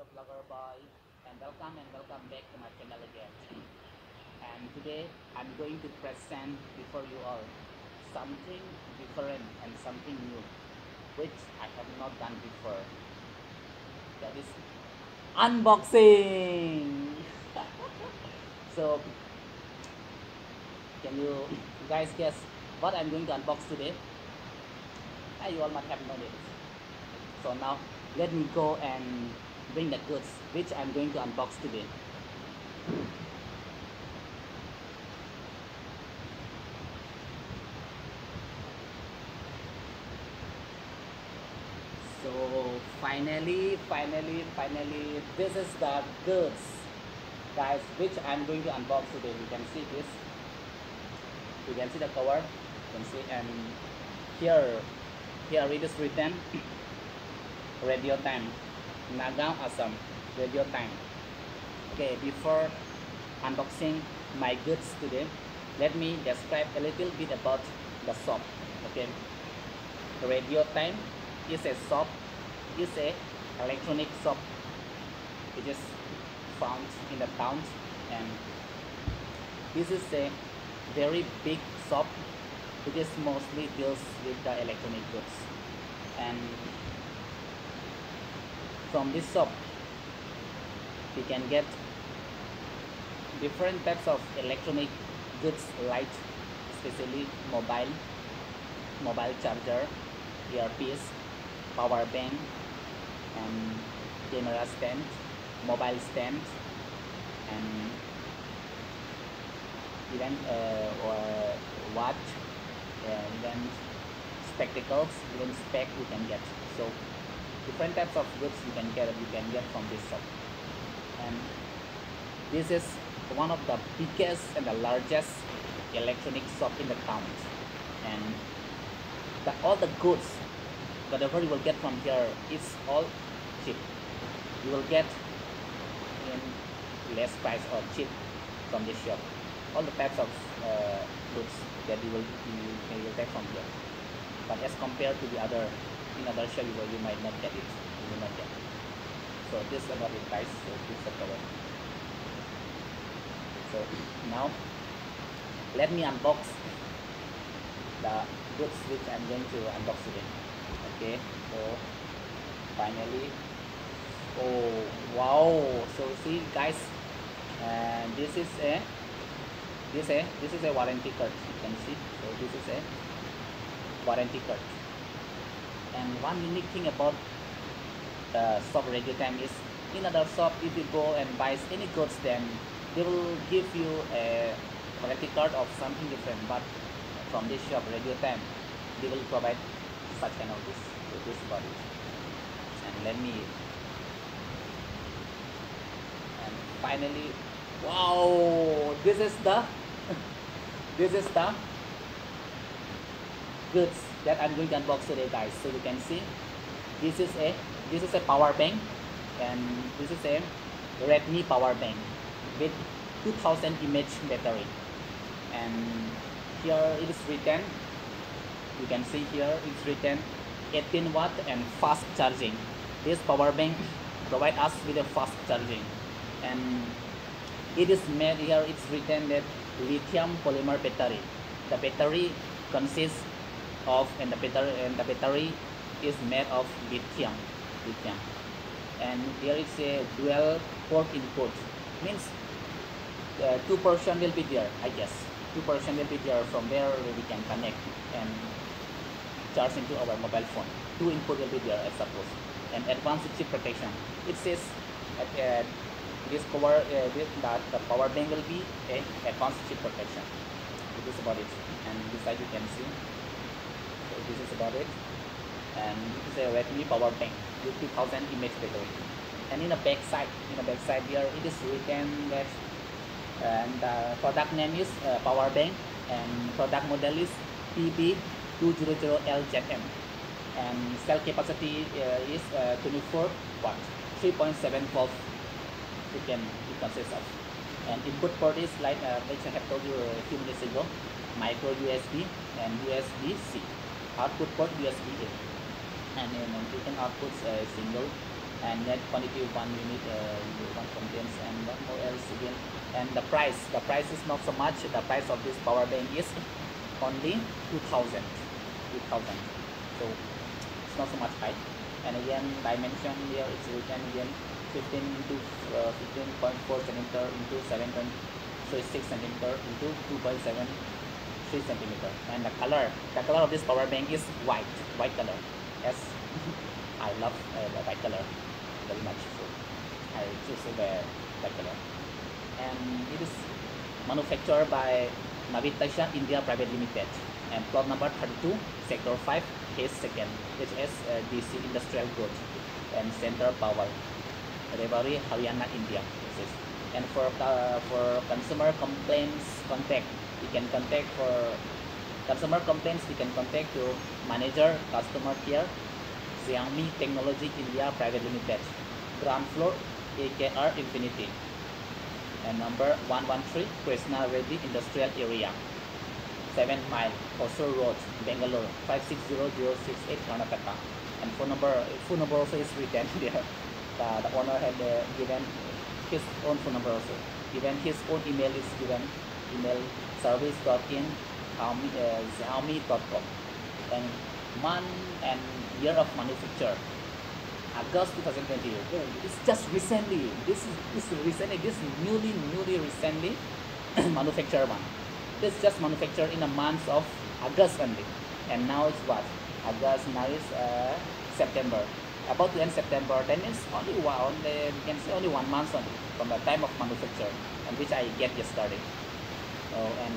your vlogger boy and welcome and welcome back to my channel again. And today I'm going to present before you all something different and something new which I have not done before. That is unboxing! So can you guys guess what I'm going to unbox today? Ah, you all might have known it so now let me go and bring the goods which I'm going to unbox today. So finally, finally, finally, this is the goods guys which I'm going to unbox today. You can see this. You can see the cover. You can see and here here it is written radio time Nagaon Assam radio time. Okay before unboxing my goods today let me describe a little bit about the shop okay? Radio time is a shop is a electronic shop. Which is found in the town and this is a very big shop. Which is mostly deals with the electronic goods. And from this shop we can get different types of electronic goods like especially mobile mobile charger earpiece power bank and camera stand mobile stand and even uh, or watch then spectacles even spec we can get. So different types of goods you can get you can get from this shop. And this is one of the biggest and the largest electronic shop in the town. And the, all the goods whatever you will get from here is all cheap. You will get in less price or cheap from this shop. All the types of uh, goods that you will you, you will get from here. But as compared to the other in other shop you, you might not get it. You will not get it. So this is about the price so is the cover so now let me unbox the goods which I'm going to unbox today. Okay so finally oh wow. So see guys and this is a this a this is a warranty card you can see. So this is a warranty card and one unique thing about the shop radio time is in other shop if you go and buy any goods then they will give you a warranty card of something different. But from this shop radio time they will provide such kind of this this body. And let me and finally wow this is the this is the goods that I'm going to unbox today guys. So you can see this is a this is a power bank and this is a Redmi power bank with 2000 mAh battery. And here it is written you can see here it's written 18 watt and fast charging. This power bank provide us with a fast charging. And it is made here it's written that lithium polymer battery. The battery consists of and the battery and the battery is made of lithium lithium. And here is a dual port input. Means uh, two portion will be there i guess. Two portion will be there from there we can connect and charge into our mobile phone. Two input will be there i suppose. And advanced chip protection. It says uh, this power uh, that the power bank will be a advanced chip protection. This is about it. And this side you can see this is about it. And this is a Redmi power bank? With 2000 mAh battery and in the back side in the back side here it is written that and the product name is uh, power bank and product model is PB200LZM and cell capacity uh, is uh, 24 watt 3.7 volt it can it consists of and input port is like uh, which I have told you a few minutes ago micro USB and USB-C output port USB-A and then you can output a single. And net quantity one unit uh, one contains and one more else again and the price the price is not so much. The price of this power bank is only 2000 2000 so it's not so much high. And again dimension here it's written again 15 into uh, 15.4 centimeter into 7.6 centimeter into 2.7 3 centimeter. And the color the color of this power bank is white. White color. Yes. I love uh, the white color very much. So I choose the white color. And it is manufactured by Navitasys India Private Limited. And plot number 32 sector 5 case second HS uh, DC Industrial Growth and Center Power Rewari Haryana India. And for uh, for consumer complaints contact you can contact for customer complaints you can contact to manager customer care Xiaomi Technology India Private Limited ground floor AKR Infinity and number 113 Krishna Reddy Industrial Area 7 mile Hosur Road Bangalore 560068 Karnataka. And phone number phone number also is written there. The, the owner had uh, given his own phone number also. Even his own email is given email service.in xiaomi, uh, xiaomi.com and month and year of manufacture August 2020 oh, it's just recently. This is this recently. This newly newly recently manufactured one this just manufactured in a month of August only. And now it's what? August now is uh, September. About to end September then it's only one only, we can say only one month only from the time of manufacture and which I get yesterday uh, and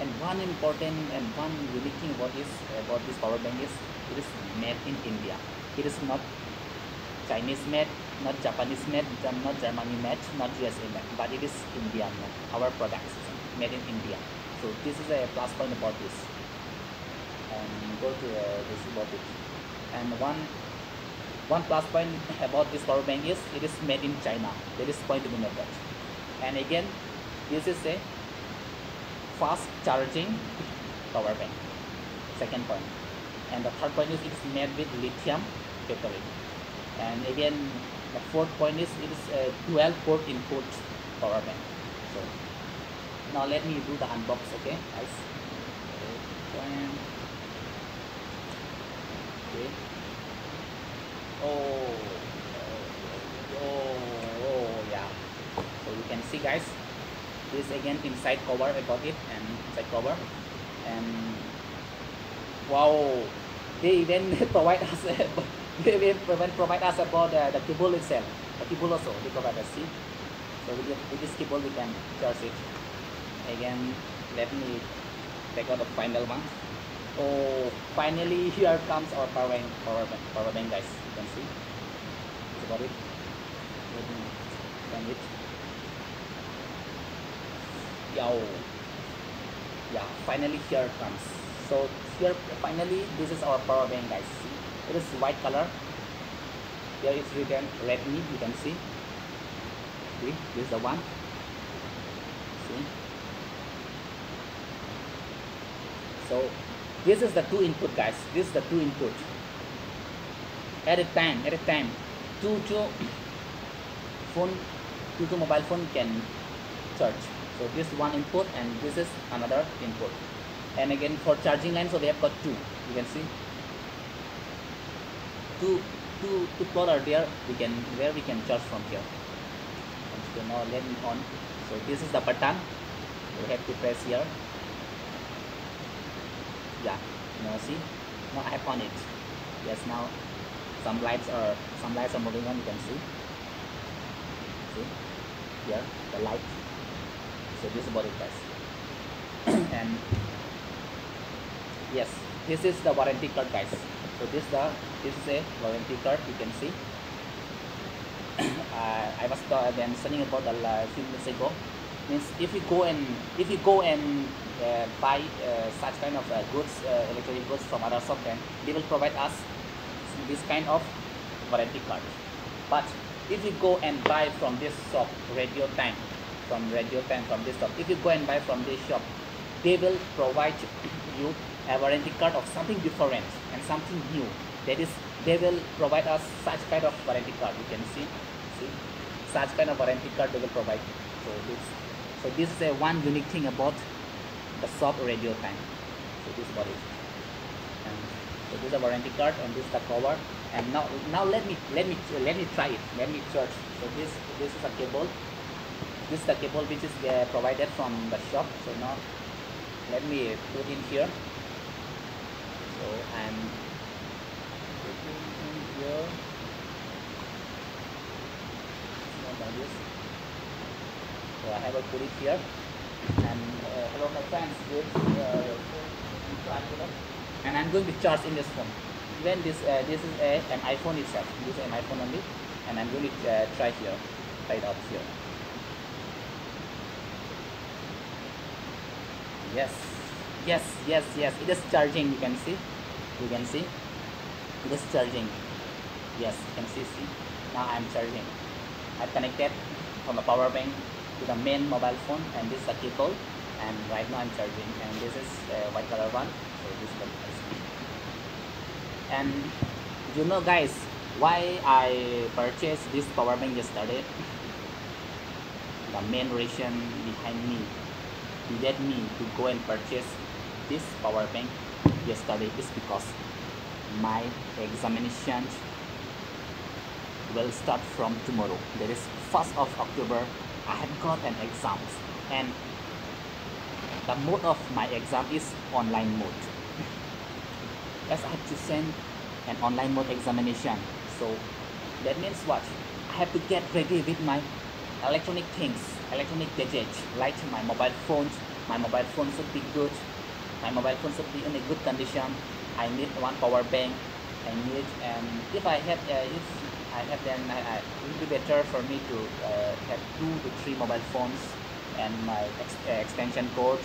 and one important and one unique thing about this about this power bank is it is made in India. It is not Chinese made, not Japanese made, not Germany made, not USA made, but it is Indian made. Our products made in India. So this is a plus point about this. And go to uh, this about it. And one one plus point about this power bank is it is made in China. That is point to be noted. And again, this is a fast charging power bank. Second point. And the third point is it's made with lithium battery. And again the fourth point is it is a 12 port input power bank. So now let me do the unbox okay guys? Okay. Oh oh oh, oh yeah. So you can see guys this again inside cover I about it and inside cover. And wow they even provide us they even provide us about the, the cable itself the cable also they provide us see? So with, with this cable we can charge it. Again let me take out the final one. Oh finally here comes our power bank power bank, power bank guys. You can see. It's about it. Let me find it yo yeah finally here comes. So here finally this is our power bank guys. See it is white color. Here is written redmi you can see. See this is the one. See? So this is the two input guys. This is the two input. At a time at a time. Two two phone two two mobile phone can charge so this one input and this is another input. And again for charging line so we have got two. You can see. Two two two plot are there. We can where we can charge from here. And so now let me on. So this is the button. We have to press here. Yeah. Now see. Now I have on it. Yes now some lights are some lights are moving on. You can see. See? Here the light so this is about it guys and yes this is the warranty card guys. So this the this is a warranty card you can see. Uh, I was uh, mentioning about a uh, few minutes ago. Means if you go and if you go and uh, buy uh, such kind of uh, goods uh, electronic goods from other shop then they will provide us this kind of warranty card. But if you go and buy from this shop radio time from radio time from this shop if you go and buy from this shop they will provide you a warranty card of something different and something new. That is they will provide us such kind of warranty card. You can see see such kind of warranty card they will provide so this so this is a one unique thing about the shop radio time. So this is what it and so this is a warranty card and this is the cover. And now now let me let me let me try it. Let me search. So this this is a cable this is the cable which is uh, provided from the shop. So now let me put in here. So i'm putting in here. So i have to put it here. And uh, hello my friends. Uh, and i'm going to charge in this phone. Even this uh, this is a, an iphone itself. This is an iphone only. And i'm going to uh, try here. Try it out here yes. Yes yes yes. It is charging you can see. You can see. It is charging. Yes you can see see. Now i'm charging. I connected from a power bank to the main mobile phone and this is a cable and right now i'm charging and this is a white color one. So this is the and you know guys why i purchased this power bank yesterday? The main reason behind me led me to go and purchase this power bank yesterday is because my examinations will start from tomorrow. That is 1st of october i have got an exams and the mode of my exam is online mode. As i have to send an online mode examination. So that means what? I have to get ready with my electronic things electronic gadgets like my mobile phone my mobile phone should be good my mobile phone should be in a good condition i need one power bank i need and if i have uh, if i have then I, I, it will be better for me to uh, have two to three mobile phones and my ex uh, extension cord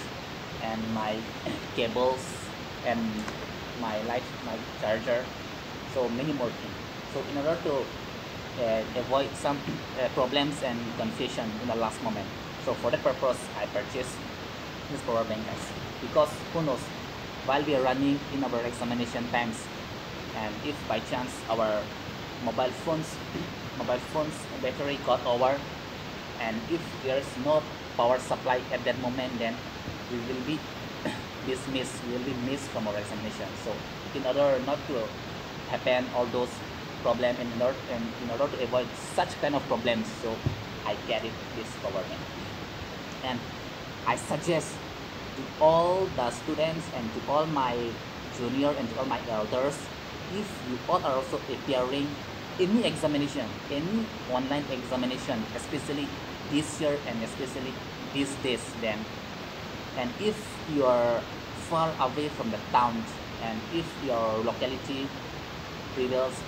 and my cables and my light my charger. So many more things. So in order to avoid some uh, problems and confusion in the last moment. So for that purpose i purchased this power bank guys. Because who knows while we are running in our examination times and if by chance our mobile phones mobile phones battery got over and if there is no power supply at that moment then we will be dismissed we will be missed from our examination. So in order not to happen all those problem in order and in order to avoid such kind of problems so i get it this bank and i suggest to all the students and to all my junior and to all my elders if you all are also appearing any examination any online examination especially this year and especially these days then and if you are far away from the town and if your locality prevails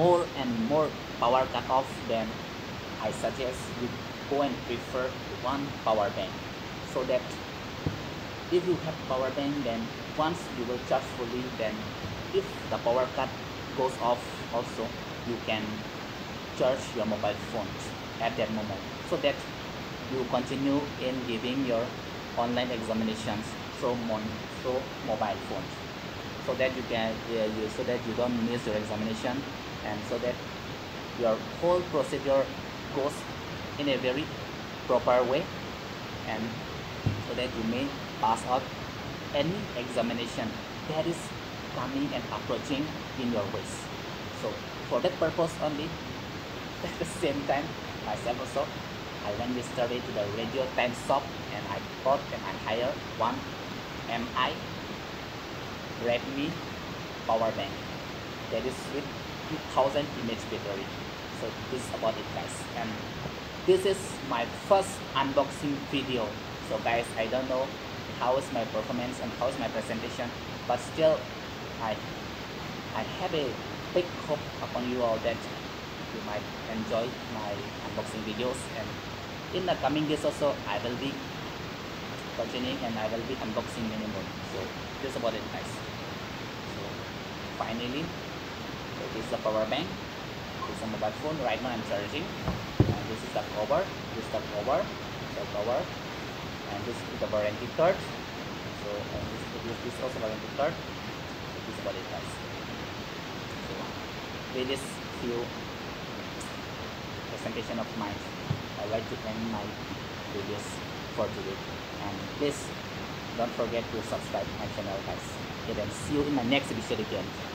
more and more power cut off then I suggest you go and prefer one power bank. So that if you have power bank then once you will charge fully then if the power cut goes off also you can charge your mobile phones at that moment. So that you continue in giving your online examinations through mon through mobile phones. So that you can uh, you, so that you don't miss your examination and so that your whole procedure goes in a very proper way and so that you may pass out any examination that is coming and approaching in your ways so for that purpose only at the same time myself also I went yesterday to the radio time shop and I bought and I hired one MI Redmi power bank. That is with 2000 mAh battery. So this is about it guys. And this is my first unboxing video. So guys I don't know how is my performance and how is my presentation but still I I have a big hope upon you all that you might enjoy my unboxing videos. And in the coming days also I will be continuing and I will be unboxing many more. So this is about it guys. So finally this is the power bank. This is a mobile phone right now I'm charging. And this is the cover this is the cover the cover and this is the warranty card. So and this, this, is also warranty card. So this is what it guys so this few presentation of mine I like to end my videos for today and please don't forget to subscribe my channel guys. Okay then see you in my next video again